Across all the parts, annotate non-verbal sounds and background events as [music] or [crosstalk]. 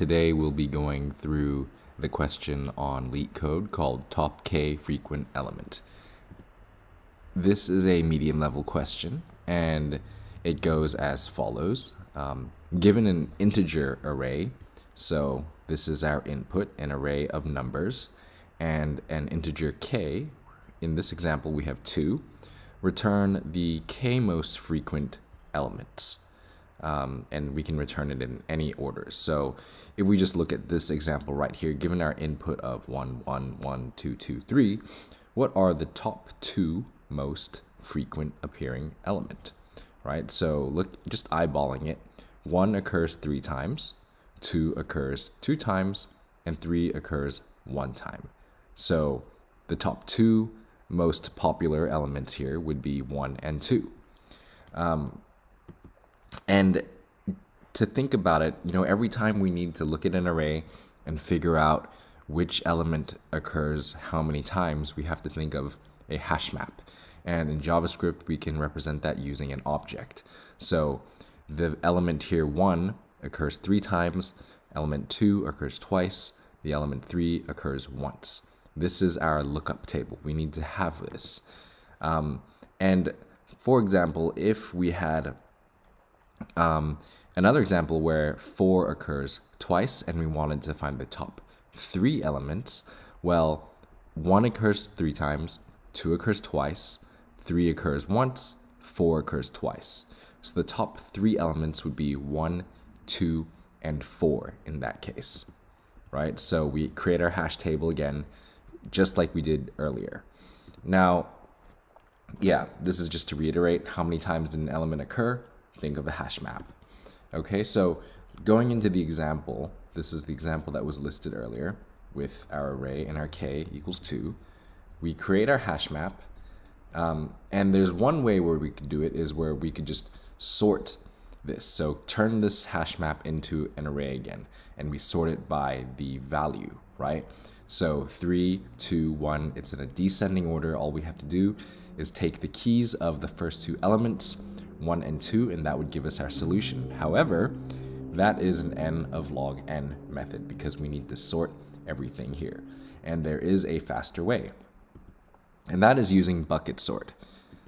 Today we'll be going through the question on LeetCode called top k frequent element. This is a medium level question and it goes as follows. Um, given an integer array, so this is our input, an array of numbers, and an integer k, in this example we have 2, return the k most frequent elements um, and we can return it in any order. So if we just look at this example right here, given our input of 1, 1, 1, 2, 2, 3, what are the top two most frequent appearing element, right? So look, just eyeballing it, 1 occurs three times, 2 occurs two times, and 3 occurs one time. So the top two most popular elements here would be 1 and 2. Um, and to think about it, you know, every time we need to look at an array and figure out which element occurs how many times, we have to think of a hash map. And in JavaScript, we can represent that using an object. So the element here, 1, occurs three times, element 2 occurs twice, the element 3 occurs once. This is our lookup table. We need to have this. Um, and for example, if we had um, another example where 4 occurs twice and we wanted to find the top three elements, well, 1 occurs three times, 2 occurs twice, 3 occurs once, 4 occurs twice. So the top three elements would be 1, 2, and 4 in that case, right? So we create our hash table again, just like we did earlier. Now, yeah, this is just to reiterate how many times did an element occur? Think of a hash map. Okay, so going into the example, this is the example that was listed earlier with our array and our k equals 2. We create our hash map, um, and there's one way where we could do it is where we could just sort this. So turn this hash map into an array again, and we sort it by the value, right? So 3, 2, 1, it's in a descending order. All we have to do is take the keys of the first two elements 1 and 2, and that would give us our solution. However, that is an n of log n method because we need to sort everything here. And there is a faster way, and that is using bucket sort.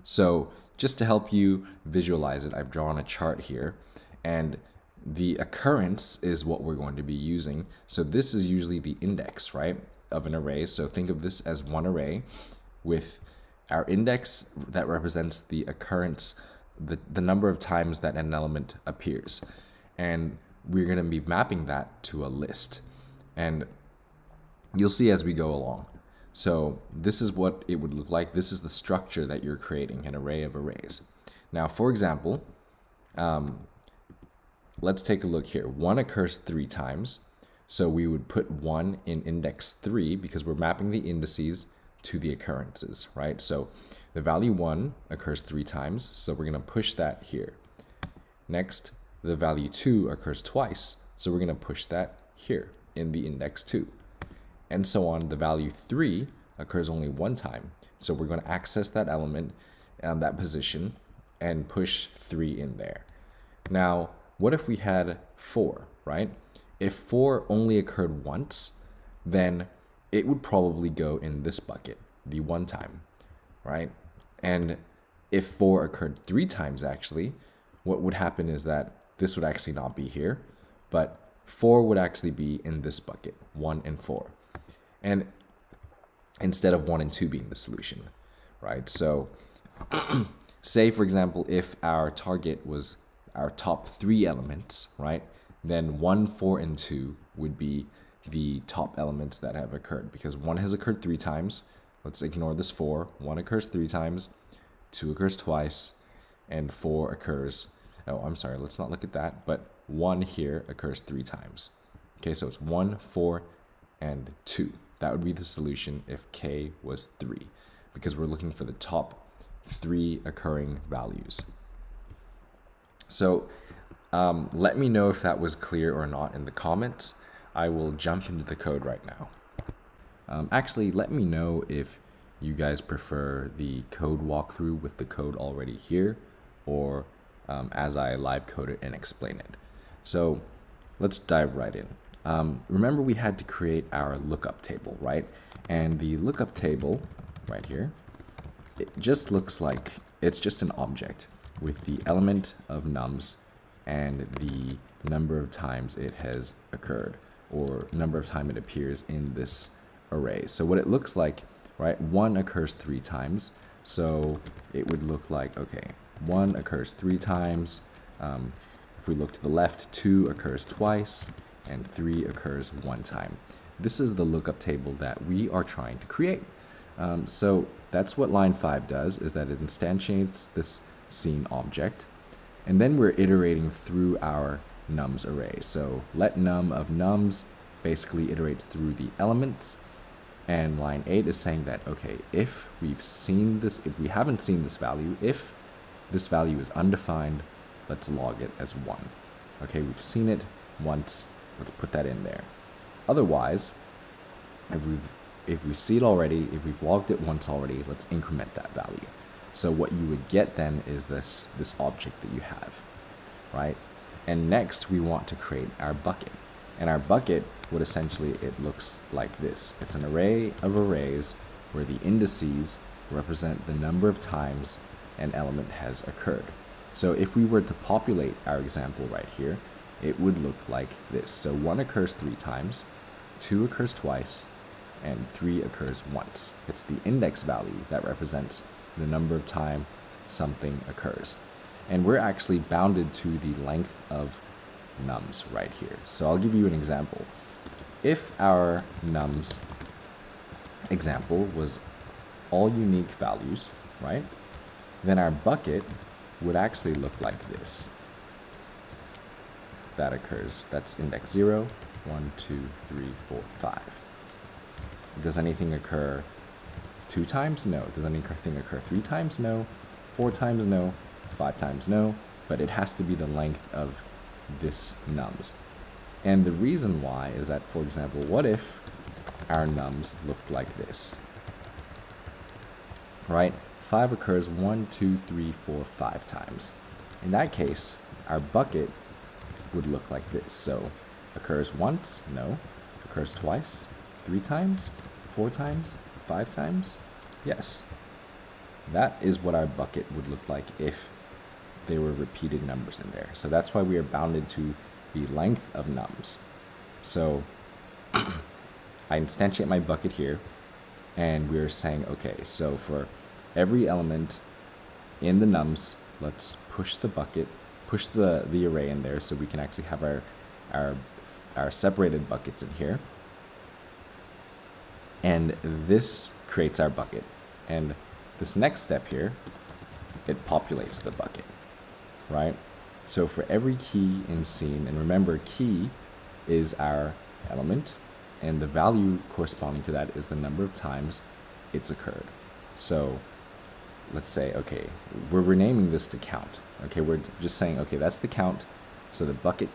So just to help you visualize it, I've drawn a chart here, and the occurrence is what we're going to be using. So this is usually the index, right, of an array. So think of this as one array with our index that represents the occurrence the, the number of times that an element appears. And we're going to be mapping that to a list. And you'll see as we go along. So this is what it would look like. This is the structure that you're creating, an array of arrays. Now, for example, um, let's take a look here. 1 occurs three times. So we would put 1 in index 3 because we're mapping the indices to the occurrences, right? So the value 1 occurs three times, so we're going to push that here. Next, the value 2 occurs twice, so we're going to push that here in the index 2. And so on, the value 3 occurs only one time, so we're going to access that element, um, that position, and push 3 in there. Now, what if we had 4, right? If 4 only occurred once, then it would probably go in this bucket, the one time, right? And if 4 occurred three times, actually, what would happen is that this would actually not be here, but 4 would actually be in this bucket, 1 and 4. And instead of 1 and 2 being the solution, right? So [clears throat] say, for example, if our target was our top three elements, right? Then 1, 4, and 2 would be the top elements that have occurred because 1 has occurred three times, Let's ignore this 4. 1 occurs 3 times, 2 occurs twice, and 4 occurs... Oh, I'm sorry, let's not look at that. But 1 here occurs 3 times. Okay, so it's 1, 4, and 2. That would be the solution if k was 3, because we're looking for the top 3 occurring values. So um, let me know if that was clear or not in the comments. I will jump into the code right now. Um, actually, let me know if you guys prefer the code walkthrough with the code already here or um, as I live code it and explain it. So let's dive right in. um, remember we had to create our lookup table, right? And the lookup table right here, it just looks like it's just an object with the element of nums and the number of times it has occurred or number of time it appears in this array. So what it looks like, right, one occurs three times. So it would look like, okay, one occurs three times. Um, if we look to the left, two occurs twice and three occurs one time. This is the lookup table that we are trying to create. Um, so that's what line 5 does, is that it instantiates this seen object. And then we're iterating through our nums array. So let num of nums basically iterates through the elements. And line 8 is saying that, okay, if we've seen this, if we haven't seen this value, if this value is undefined, let's log it as 1. Okay, we've seen it once, let's put that in there. Otherwise, if we've if we see it already, if we've logged it once already, let's increment that value. So what you would get then is this, this object that you have, right? And next we want to create our bucket. And our bucket would essentially, it looks like this. It's an array of arrays where the indices represent the number of times an element has occurred. So if we were to populate our example right here, it would look like this. So one occurs three times, two occurs twice, and 3 occurs once. It's the index value that represents the number of time something occurs. And we're actually bounded to the length of nums right here. So I'll give you an example. If our nums example was all unique values, right? Then our bucket would actually look like this. That occurs, that's index 0, 1, 2, 3, 4, 5. Does anything occur two times? No. Does anything occur three times? No. Four times? No. Five times? No. But it has to be the length of this nums. And the reason why is that, for example, what if our nums looked like this? Right? 5 occurs one, two, three, four, five times. In that case, our bucket would look like this. So, occurs once? No. Occurs twice? Three times? Four times? Five times? Yes. That is what our bucket would look like if there were repeated numbers in there. So that's why we are bounded to the length of nums. So [clears throat] I instantiate my bucket here, and we're saying, okay, so for every element in the nums, let's push the bucket, push the, the array in there so we can actually have our, our, our separated buckets in here. And this creates our bucket. And this next step here, it populates the bucket, right? So for every key in seen, and remember key is our element, and the value corresponding to that is the number of times it's occurred. So let's say, okay, we're renaming this to count. Okay, we're just saying, okay, that's the count. So the bucket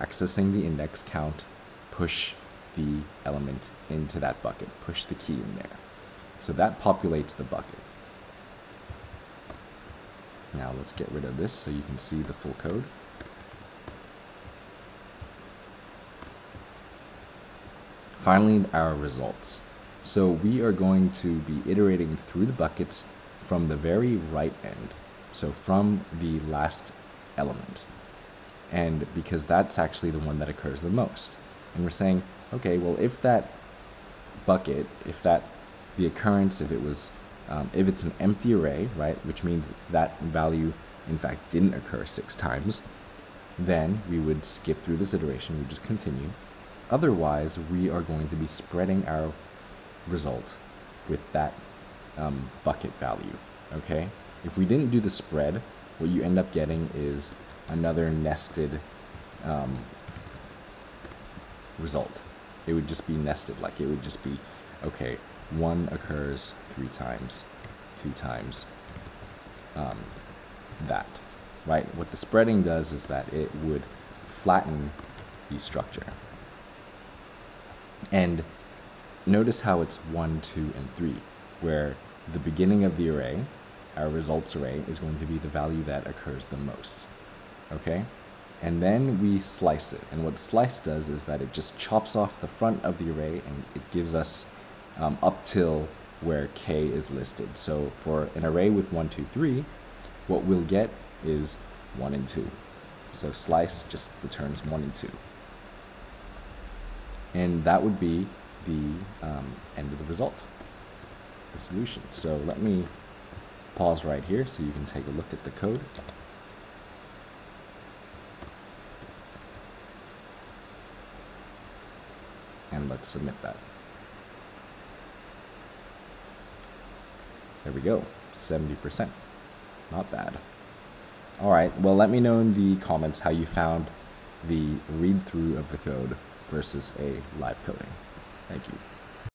accessing the index count, push the element into that bucket. Push the key in there. So that populates the bucket. Now let's get rid of this so you can see the full code. Finally, our results. So we are going to be iterating through the buckets from the very right end. So from the last element. And because that's actually the one that occurs the most. And we're saying, okay, well, if that bucket, if that, the occurrence, if it was, um, if it's an empty array, right, which means that value, in fact, didn't occur six times, then we would skip through this iteration, we just continue. Otherwise, we are going to be spreading our result with that um, bucket value, okay? If we didn't do the spread, what you end up getting is another nested um, result. It would just be nested, like it would just be, okay, one occurs three times, two times, um, that, right? What the spreading does is that it would flatten the structure. And notice how it's one, two, and three, where the beginning of the array, our results array, is going to be the value that occurs the most, okay? and then we slice it. And what slice does is that it just chops off the front of the array and it gives us um, up till where k is listed. So for an array with 1, 2, 3, what we'll get is 1 and 2. So slice just returns 1 and 2. And that would be the um, end of the result, the solution. So let me pause right here so you can take a look at the code. And let's submit that. There we go, 70%. Not bad. Alright, well let me know in the comments how you found the read-through of the code versus a live coding. Thank you.